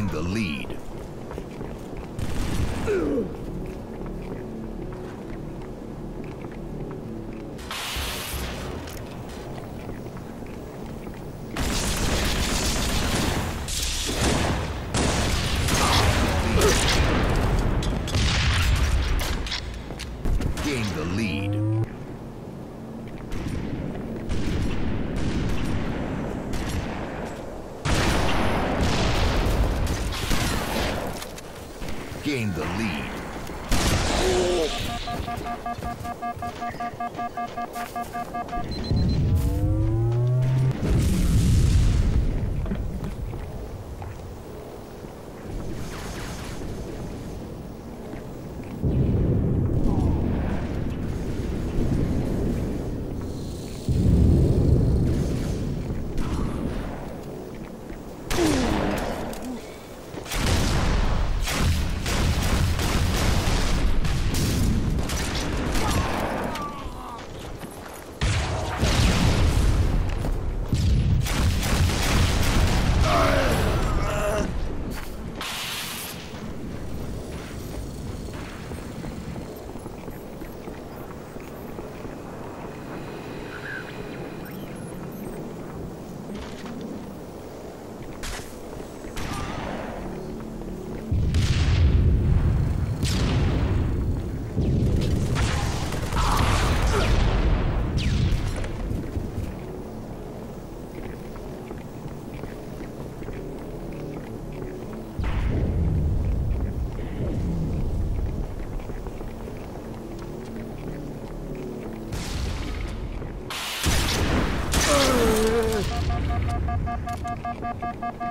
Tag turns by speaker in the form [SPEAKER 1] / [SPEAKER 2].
[SPEAKER 1] gained the lead. Gained the lead. Gained the lead. Killing